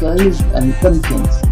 girls and pumpkins.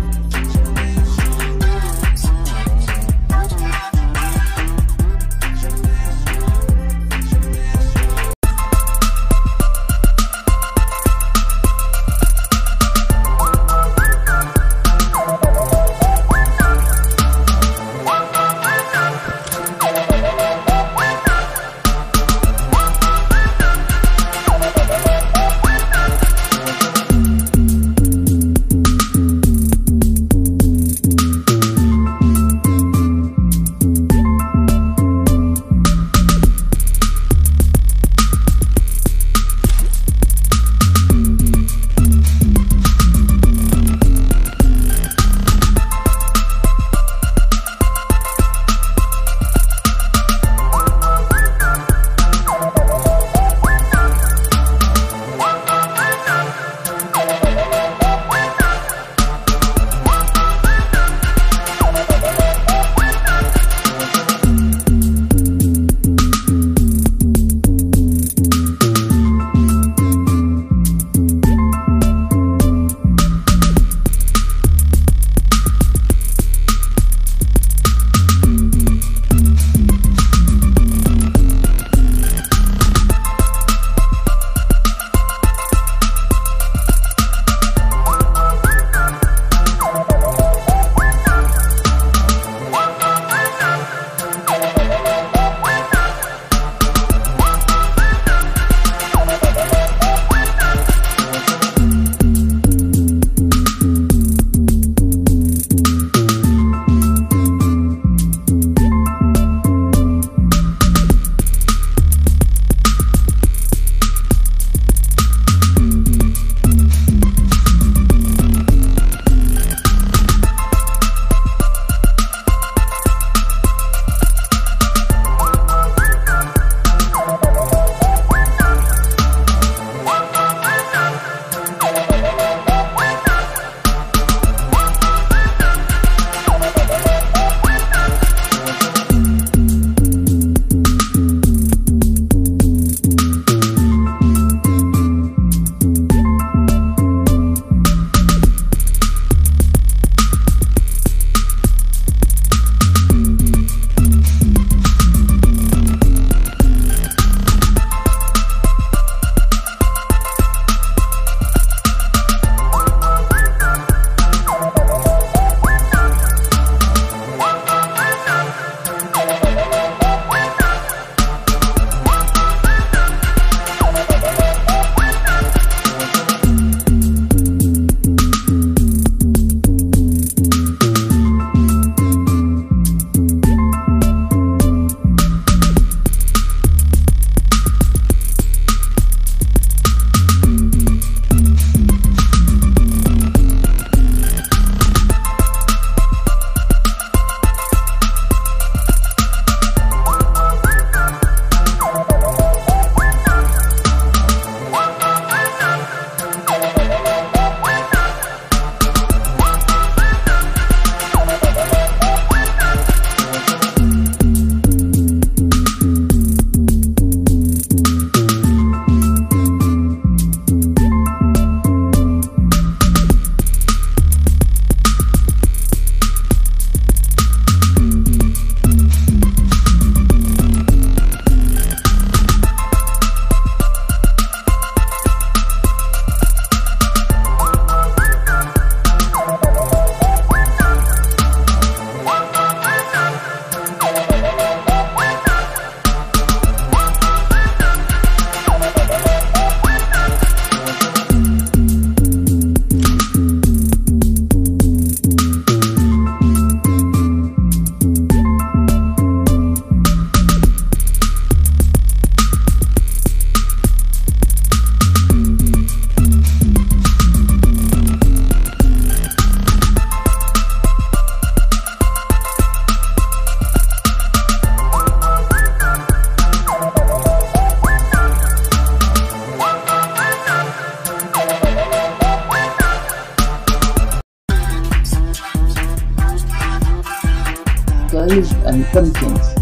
And pumpkins.